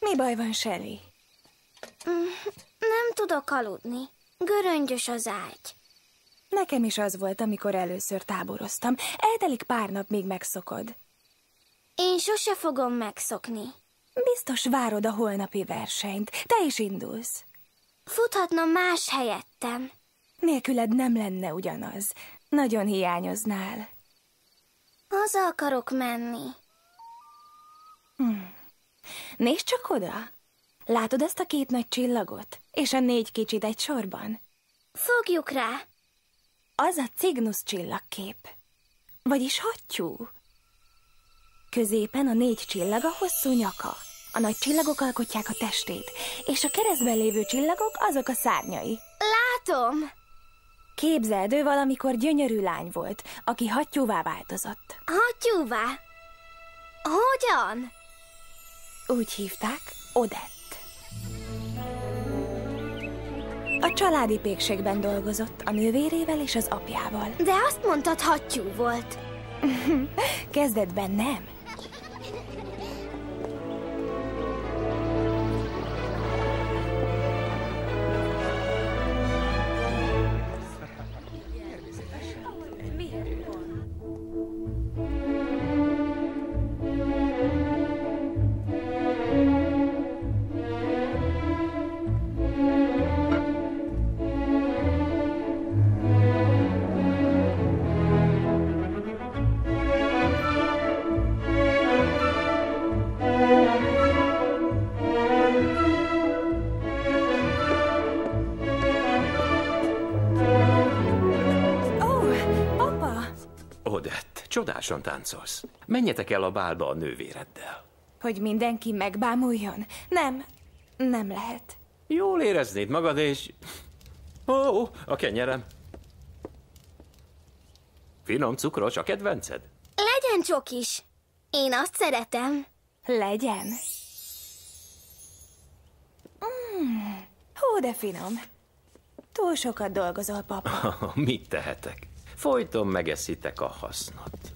Mi baj van, Shelly? Nem tudok aludni. Göröngyös az ágy. Nekem is az volt, amikor először táboroztam. Eltelik pár nap, míg megszokod. Én sose fogom megszokni. Biztos várod a holnapi versenyt. Te is indulsz. Futhatna más helyettem. Nélküled nem lenne ugyanaz. Nagyon hiányoznál. Haza akarok menni. Nézd csak oda! Látod ezt a két nagy csillagot? És a négy kicsit egy sorban? Fogjuk rá. Az a Cygnus csillagkép. Vagyis hattyú. Középen a négy csillag a hosszú nyaka. A nagy csillagok alkotják a testét, és a keresztben lévő csillagok azok a szárnyai. Látom. Képzeld, ő valamikor gyönyörű lány volt, aki hattyúvá változott. Hattyúvá. Hogyan? Úgy hívták, Odett. A családi pékségben dolgozott a nővérével és az apjával. De azt mondtad, hattyú volt. Kezdetben nem. Odett, csodásan táncolsz. Menjetek el a bálba a nővéreddel. Hogy mindenki megbámuljon? Nem, nem lehet. Jól éreznéd magad, és... Ó, a kenyerem. Finom cukros, a kedvenced? Legyen csokis. Én azt szeretem. Legyen. Mm, hú, de finom. Túl sokat dolgozol, papa. Mit tehetek? Folyton megeszitek a hasznot.